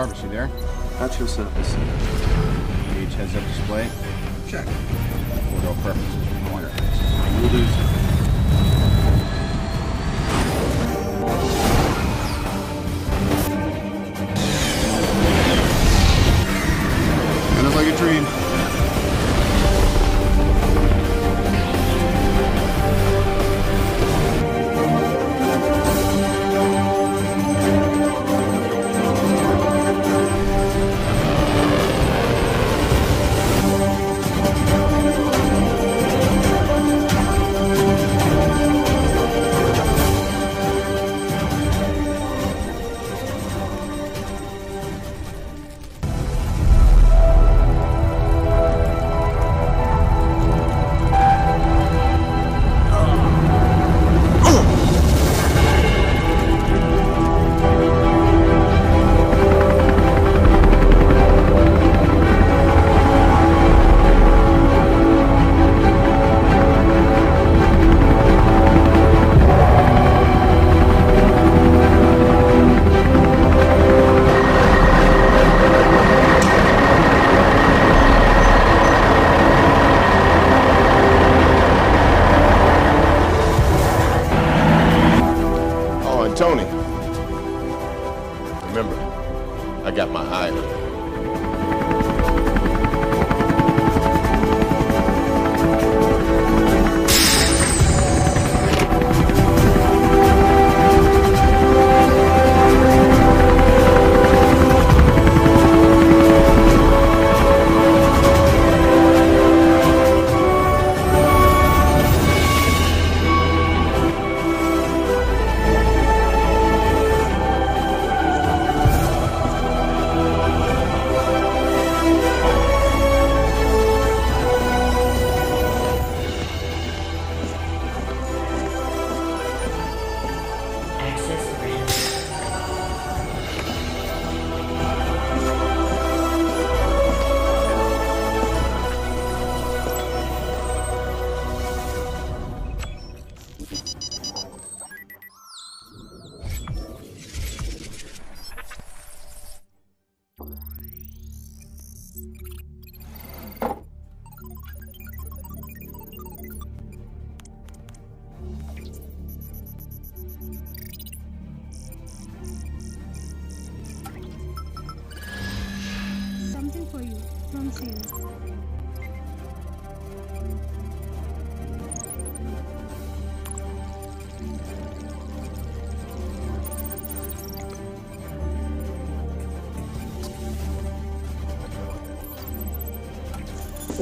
Jarvis, you there? At your service. Engage heads-up display. Check. Order preferences required. Will do, sir. Kind of like a dream.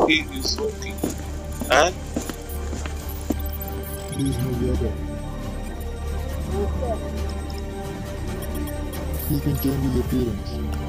He is okay. And Please move your bed. He can change his appearance.